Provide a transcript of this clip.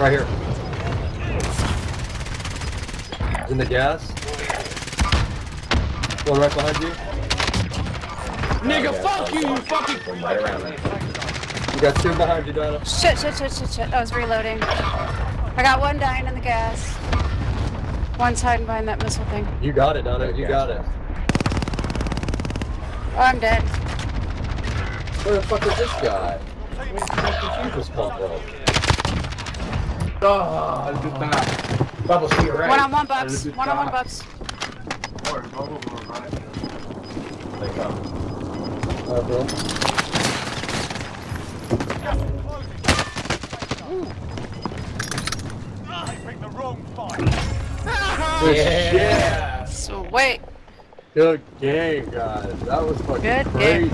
Right here. In the gas. One right behind you. Nigga, fuck you, you fucking. Right around me. You got two behind you, Donna. Shit, shit, shit, shit, shit. I was reloading. I got one dying in the gas. One's hiding behind that missile thing. You got it, Donna. You got it. Oh, I'm dead. Where the fuck is this guy? Where the fuck did you just come from? Oh, at. Bubbles to your right. One on one bucks. One on one bucks. They come. Alright, bro. Yeah. So wait. Good game, guys. That was fucking Good crazy.